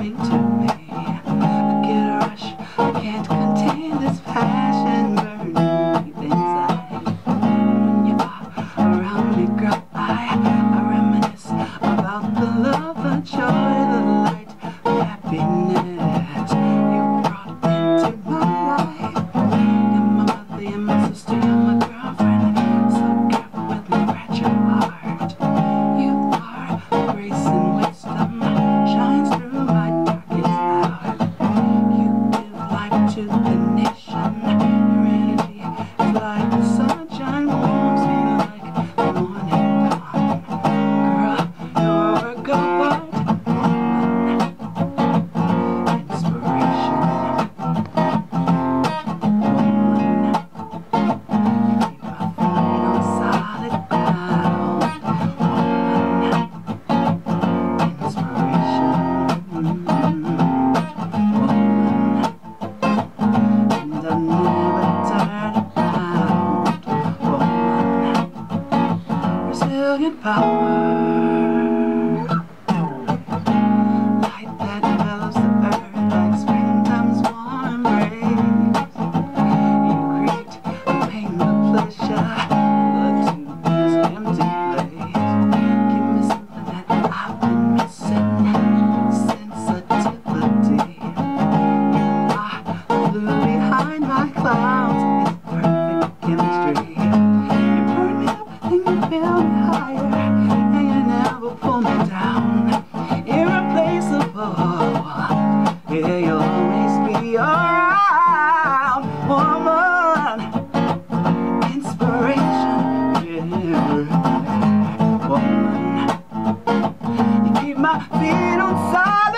coming to. Your power. Yeah, you'll always be around, woman. Inspiration, woman. You keep my feelings.